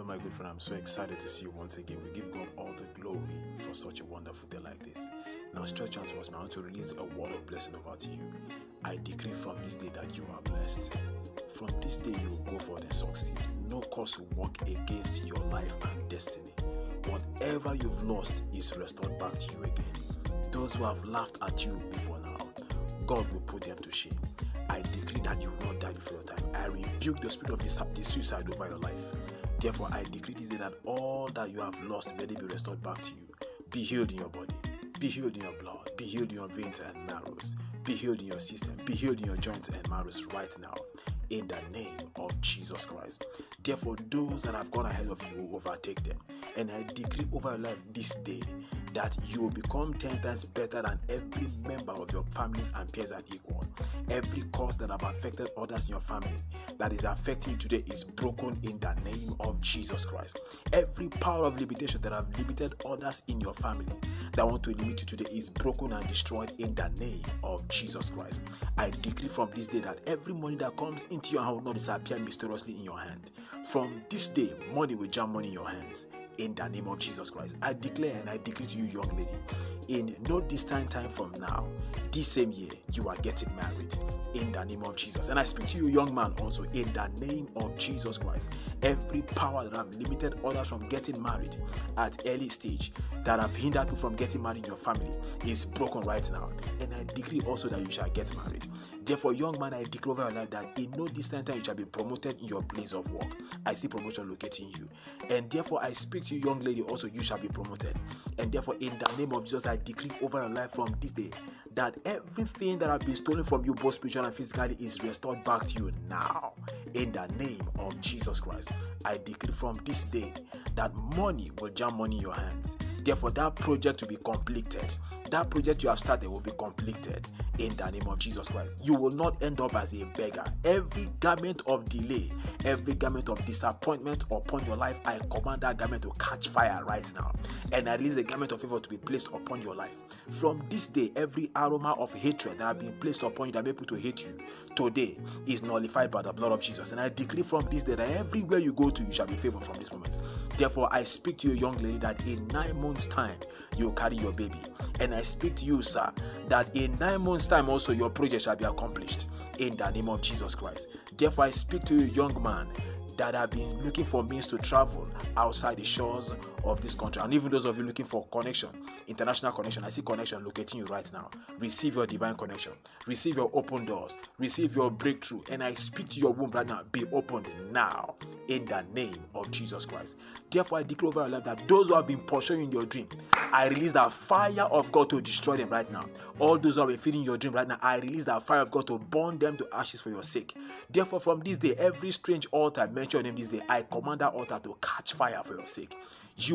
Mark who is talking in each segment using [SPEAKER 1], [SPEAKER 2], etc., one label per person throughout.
[SPEAKER 1] Hello, my good friend. I'm so excited to see you once again. We give God all the glory for such a wonderful day like this. Now, stretch out towards me. I want to release a word of blessing over to you. I decree from this day that you are blessed. From this day, you will go forward and succeed. No cause will work against your life and destiny. Whatever you've lost is restored back to you again. Those who have laughed at you before now, God will put them to shame. I decree that you will not die before your time. I rebuke the spirit of the suicide over your life. Therefore, I decree this day that all that you have lost, may be restored back to you. Be healed in your body. Be healed in your blood. Be healed in your veins and marrows. Be healed in your system. Be healed in your joints and marrows right now. In the name of Jesus Christ. Therefore, those that have gone ahead of you will overtake them. And I decree over your life this day that you will become 10 times better than every member of your families and peers at equal. Every cause that have affected others in your family that is affecting you today is broken in the name of Jesus Christ. Every power of limitation that have limited others in your family that want to limit you today is broken and destroyed in the name of Jesus Christ. I decree from this day that every money that comes into your hand will not disappear mysteriously in your hand. From this day, money will jam money in your hands in the name of Jesus Christ. I declare and I decree to you, young lady, in no distant time from now, this same year, you are getting married in the name of Jesus. And I speak to you, young man, also in the name of Jesus Christ. Every power that have limited others from getting married at early stage, that have hindered you from getting married in your family, is broken right now. And I decree also that you shall get married. Therefore, young man, I declare over your life that in no distant time you shall be promoted in your place of work. I see promotion locating you. And therefore, I speak to you, young lady, also you shall be promoted. And therefore, in the name of Jesus, I decree over your life from this day that everything that have been stolen from you, both spiritually and physically, is restored back to you now. In the name of Jesus Christ, I decree from this day that money will jam money in your hands. Therefore, that project will be completed. That project you have started will be completed in the name of Jesus Christ. You will not end up as a beggar. Every garment of delay, every garment of disappointment upon your life, I command that garment to catch fire right now. And I release the garment of favor to be placed upon your life. From this day, every aroma of hatred that have been placed upon you that may people to hate you today is nullified by the blood of Jesus. And I decree from this day that everywhere you go to, you shall be favored from this moment. Therefore, I speak to you, young lady, that in nine months' time, you will carry your baby. And I speak to you, sir, that in nine months' time also your project shall be accomplished in the name of Jesus Christ. Therefore, I speak to you, young man, that have been looking for means to travel outside the shores of this country. And even those of you looking for connection, international connection, I see connection locating you right now. Receive your divine connection, receive your open doors, receive your breakthrough. And I speak to your womb right now, be opened now in the name of Jesus Christ. Therefore, I declare over your life that those who have been pursuing in your dream, I release the fire of God to destroy them right now. All those who have been feeding your dream right now, I release the fire of God to burn them to ashes for your sake. Therefore, from this day, every strange altar mentioned name this day, I command that altar to catch fire for your sake.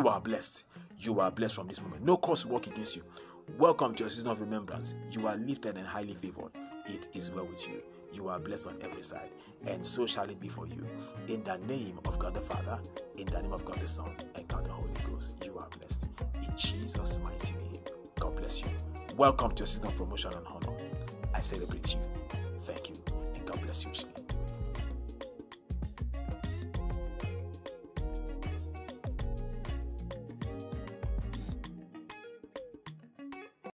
[SPEAKER 1] Are blessed. You are blessed from this moment. No cause work against you. Welcome to your season of remembrance. You are lifted and highly favored. It is well with you. You are blessed on every side, and so shall it be for you. In the name of God the Father, in the name of God the Son, and God the Holy Ghost, you are blessed. In Jesus' mighty name, God bless you. Welcome to your season of promotion and honor. I celebrate you. Thank you, and God bless you.